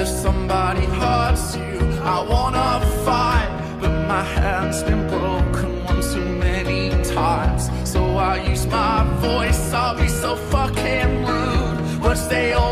if somebody hurts you, I wanna fight But my hand's been broken one too many times. So I use my voice, I'll be so fucking rude. But they all